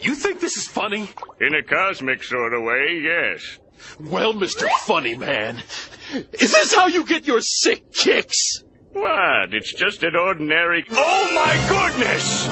You think this is funny? In a cosmic sort of way, yes. Well, Mr. Funny Man, is this how you get your sick kicks? What? It's just an ordinary. Oh my goodness!